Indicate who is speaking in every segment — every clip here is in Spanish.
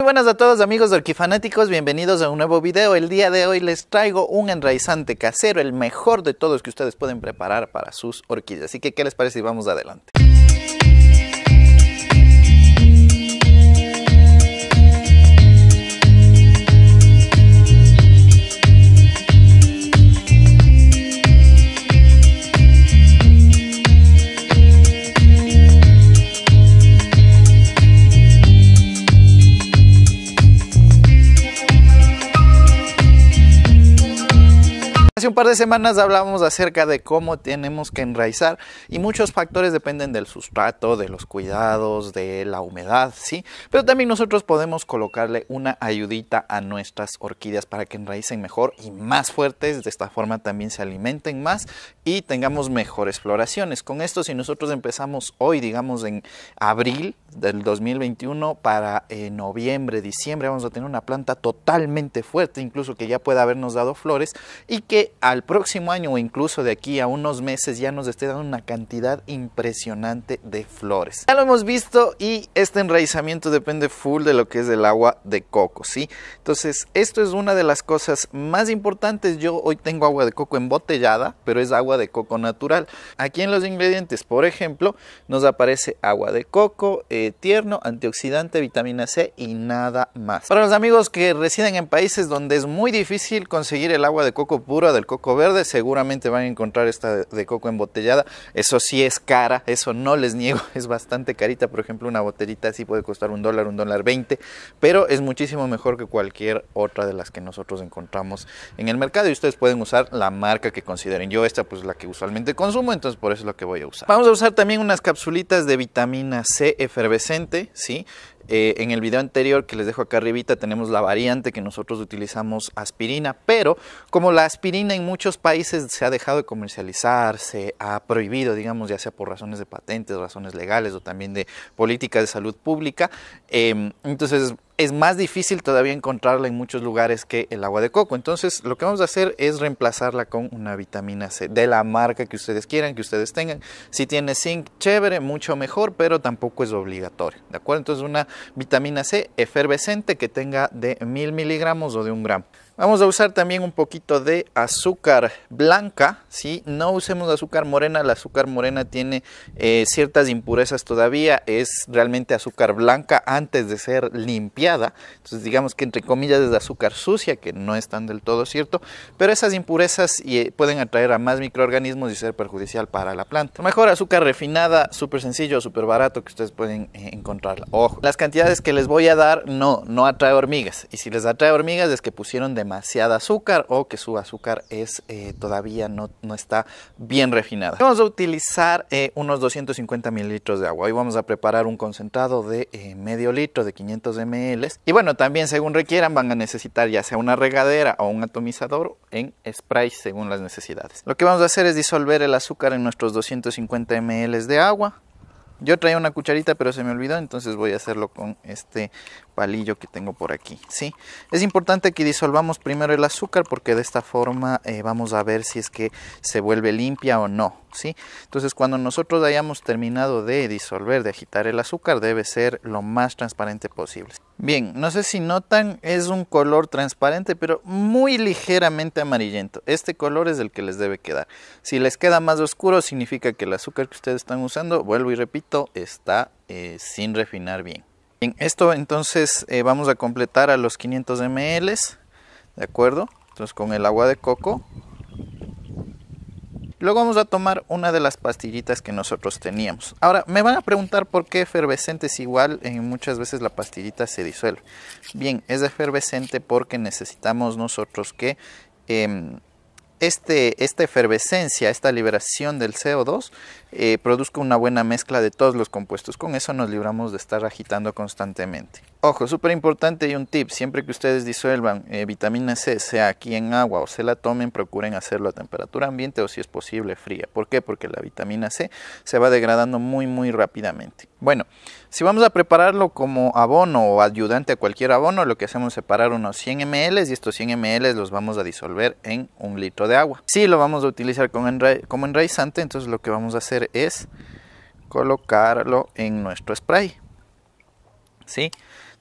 Speaker 1: Muy buenas a todos amigos orquifanáticos, bienvenidos a un nuevo video. El día de hoy les traigo un enraizante casero, el mejor de todos que ustedes pueden preparar para sus orquídeas. Así que, ¿qué les parece si vamos adelante? Hace un par de semanas hablábamos acerca de cómo tenemos que enraizar y muchos factores dependen del sustrato, de los cuidados, de la humedad, ¿sí? Pero también nosotros podemos colocarle una ayudita a nuestras orquídeas para que enraicen mejor y más fuertes, de esta forma también se alimenten más y tengamos mejores floraciones. Con esto, si nosotros empezamos hoy, digamos en abril del 2021 para eh, noviembre, diciembre, vamos a tener una planta totalmente fuerte, incluso que ya pueda habernos dado flores y que al próximo año o incluso de aquí a unos meses ya nos esté dando una cantidad impresionante de flores. Ya lo hemos visto y este enraizamiento depende full de lo que es el agua de coco, ¿sí? Entonces, esto es una de las cosas más importantes. Yo hoy tengo agua de coco embotellada, pero es agua de coco natural. Aquí en los ingredientes, por ejemplo, nos aparece agua de coco, eh, tierno, antioxidante, vitamina C y nada más. Para los amigos que residen en países donde es muy difícil conseguir el agua de coco puro del coco verde, seguramente van a encontrar esta de coco embotellada. Eso sí es cara, eso no les niego, es bastante carita. Por ejemplo, una botellita así puede costar un dólar, un dólar veinte, pero es muchísimo mejor que cualquier otra de las que nosotros encontramos en el mercado y ustedes pueden usar la marca que consideren. Yo esta pues la que usualmente consumo, entonces por eso es lo que voy a usar. Vamos a usar también unas capsulitas de vitamina C efervescente, ¿sí? Eh, en el video anterior que les dejo acá arribita tenemos la variante que nosotros utilizamos aspirina, pero como la aspirina en muchos países se ha dejado de comercializar, se ha prohibido, digamos, ya sea por razones de patentes, razones legales o también de políticas de salud pública, eh, entonces es más difícil todavía encontrarla en muchos lugares que el agua de coco. Entonces lo que vamos a hacer es reemplazarla con una vitamina C de la marca que ustedes quieran, que ustedes tengan. Si tiene zinc, chévere, mucho mejor, pero tampoco es obligatorio. ¿De acuerdo? Entonces una vitamina C efervescente que tenga de mil miligramos o de un gramo. Vamos a usar también un poquito de azúcar blanca, ¿sí? No usemos azúcar morena, la azúcar morena tiene eh, ciertas impurezas todavía, es realmente azúcar blanca antes de ser limpiada, entonces digamos que entre comillas es azúcar sucia, que no es tan del todo cierto, pero esas impurezas eh, pueden atraer a más microorganismos y ser perjudicial para la planta. Mejor azúcar refinada, súper sencillo, súper barato que ustedes pueden eh, encontrarla. Ojo, las cantidades que les voy a dar no, no atrae hormigas, y si les atrae hormigas es que pusieron de demasiada azúcar o que su azúcar es eh, todavía no, no, está bien refinada. Vamos a utilizar eh, unos 250 mililitros de agua. Hoy vamos a preparar un concentrado de eh, medio litro de 500 ml. Y bueno, también según requieran van a necesitar ya sea una regadera o un atomizador en spray según las necesidades. Lo que vamos a hacer es disolver el azúcar en nuestros 250 ml de agua. Yo traía una cucharita pero se me olvidó, entonces voy a hacerlo con este palillo que tengo por aquí. ¿sí? Es importante que disolvamos primero el azúcar porque de esta forma eh, vamos a ver si es que se vuelve limpia o no. ¿sí? Entonces cuando nosotros hayamos terminado de disolver, de agitar el azúcar, debe ser lo más transparente posible. Bien, no sé si notan, es un color transparente pero muy ligeramente amarillento. Este color es el que les debe quedar. Si les queda más oscuro significa que el azúcar que ustedes están usando, vuelvo y repito, está eh, sin refinar bien. Bien, esto entonces eh, vamos a completar a los 500 ml, ¿de acuerdo? Entonces con el agua de coco. Luego vamos a tomar una de las pastillitas que nosotros teníamos. Ahora, me van a preguntar por qué efervescente es igual, en muchas veces la pastillita se disuelve. Bien, es efervescente porque necesitamos nosotros que eh, este, esta efervescencia, esta liberación del CO2, eh, produzca una buena mezcla de todos los compuestos. Con eso nos libramos de estar agitando constantemente. Ojo, súper importante y un tip, siempre que ustedes disuelvan eh, vitamina C, sea aquí en agua o se la tomen, procuren hacerlo a temperatura ambiente o si es posible fría. ¿Por qué? Porque la vitamina C se va degradando muy muy rápidamente. Bueno, si vamos a prepararlo como abono o ayudante a cualquier abono, lo que hacemos es separar unos 100 ml y estos 100 ml los vamos a disolver en un litro de agua. Si lo vamos a utilizar como, como enraizante, entonces lo que vamos a hacer es colocarlo en nuestro spray. ¿Sí?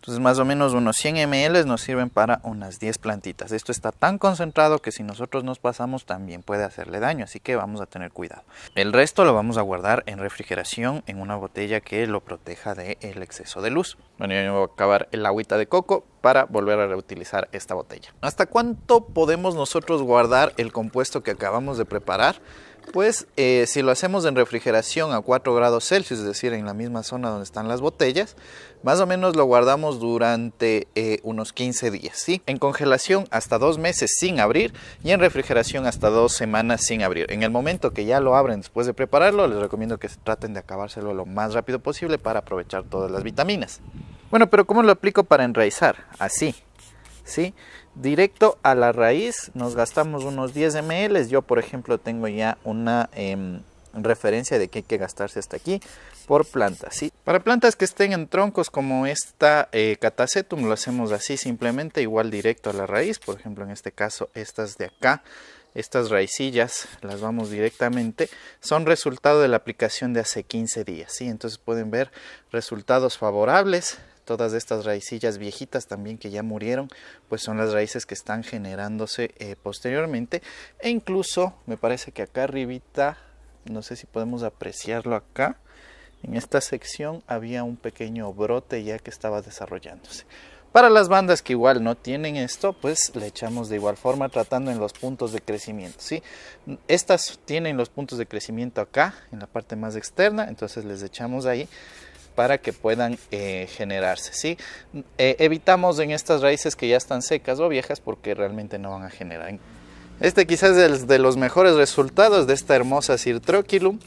Speaker 1: Entonces más o menos unos 100 ml nos sirven para unas 10 plantitas. Esto está tan concentrado que si nosotros nos pasamos también puede hacerle daño, así que vamos a tener cuidado. El resto lo vamos a guardar en refrigeración en una botella que lo proteja del exceso de luz. Bueno, yo voy a acabar el agüita de coco para volver a reutilizar esta botella. ¿Hasta cuánto podemos nosotros guardar el compuesto que acabamos de preparar? Pues eh, si lo hacemos en refrigeración a 4 grados Celsius, es decir, en la misma zona donde están las botellas, más o menos lo guardamos durante eh, unos 15 días, ¿sí? En congelación hasta dos meses sin abrir y en refrigeración hasta dos semanas sin abrir. En el momento que ya lo abren después de prepararlo, les recomiendo que traten de acabárselo lo más rápido posible para aprovechar todas las vitaminas. Bueno, pero ¿cómo lo aplico para enraizar? Así, ¿sí? Directo a la raíz nos gastamos unos 10 ml. Yo, por ejemplo, tengo ya una em, referencia de que hay que gastarse hasta aquí por planta. ¿sí? Para plantas que estén en troncos como esta eh, catacetum lo hacemos así simplemente igual directo a la raíz. Por ejemplo, en este caso estas de acá estas raicillas las vamos directamente son resultado de la aplicación de hace 15 días ¿sí? entonces pueden ver resultados favorables todas estas raicillas viejitas también que ya murieron, pues son las raíces que están generándose eh, posteriormente. E incluso me parece que acá arribita, no sé si podemos apreciarlo acá, en esta sección había un pequeño brote ya que estaba desarrollándose. Para las bandas que igual no tienen esto, pues le echamos de igual forma tratando en los puntos de crecimiento, ¿sí? Estas tienen los puntos de crecimiento acá, en la parte más externa, entonces les echamos ahí para que puedan eh, generarse. ¿sí? Eh, evitamos en estas raíces que ya están secas o viejas porque realmente no van a generar. Este quizás es de los mejores resultados de esta hermosa Cirtroquilum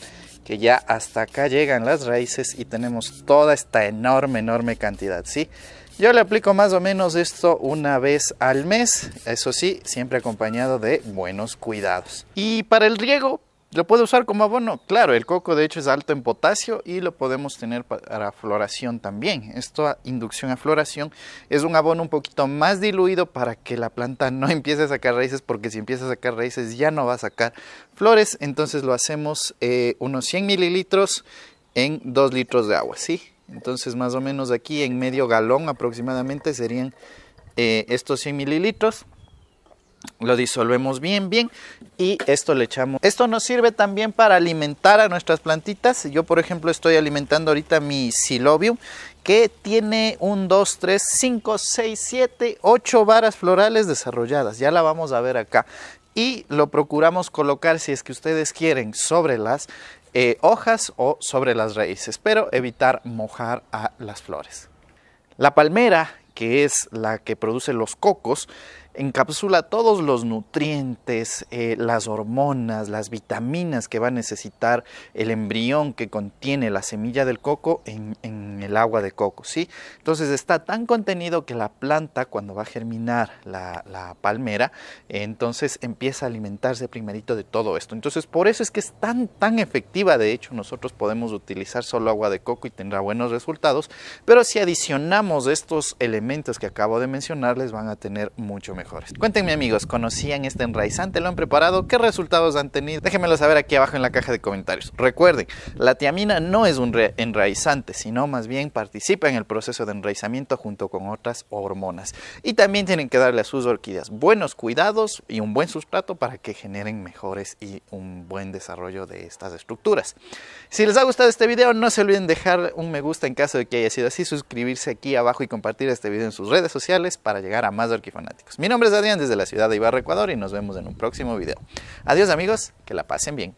Speaker 1: que ya hasta acá llegan las raíces y tenemos toda esta enorme, enorme cantidad, ¿sí? Yo le aplico más o menos esto una vez al mes, eso sí, siempre acompañado de buenos cuidados. Y para el riego, ¿Lo puedo usar como abono? Claro, el coco de hecho es alto en potasio y lo podemos tener para floración también. Esto, inducción a floración, es un abono un poquito más diluido para que la planta no empiece a sacar raíces, porque si empieza a sacar raíces ya no va a sacar flores. Entonces lo hacemos eh, unos 100 mililitros en 2 litros de agua, ¿sí? Entonces más o menos aquí en medio galón aproximadamente serían eh, estos 100 mililitros lo disolvemos bien bien y esto le echamos. Esto nos sirve también para alimentar a nuestras plantitas. Yo por ejemplo estoy alimentando ahorita mi silobium que tiene un 2 3 5 6 7 8 varas florales desarrolladas. Ya la vamos a ver acá. Y lo procuramos colocar si es que ustedes quieren sobre las eh, hojas o sobre las raíces pero evitar mojar a las flores. La palmera que es la que produce los cocos encapsula todos los nutrientes, eh, las hormonas, las vitaminas que va a necesitar el embrión que contiene la semilla del coco en, el agua de coco, ¿sí? Entonces está tan contenido que la planta cuando va a germinar la, palmera, entonces empieza a alimentarse primerito de todo esto. Entonces por eso es que es tan, tan efectiva, de hecho nosotros podemos utilizar solo agua de coco y tendrá buenos resultados, pero si adicionamos estos elementos que acabo de mencionar, les van a tener mucho mejor. Cuéntenme amigos, ¿conocían este enraizante? ¿Lo han preparado? ¿Qué resultados han tenido? Déjenmelo saber aquí abajo en la caja de comentarios. Recuerden, la tiamina no es un enraizante, sino más bien participa en el proceso de enraizamiento junto con otras hormonas. Y también tienen que darle a sus orquídeas buenos cuidados y un buen sustrato para que generen mejores y un buen desarrollo de estas estructuras. Si les ha gustado este video, no se olviden dejar un me gusta en caso de que haya sido así, suscribirse aquí abajo y compartir este video en sus redes sociales para llegar a más orquifanáticos. Mi nombre es Adrián desde la ciudad de Ibarra, Ecuador y nos vemos en un próximo video. Adiós amigos, que la pasen bien.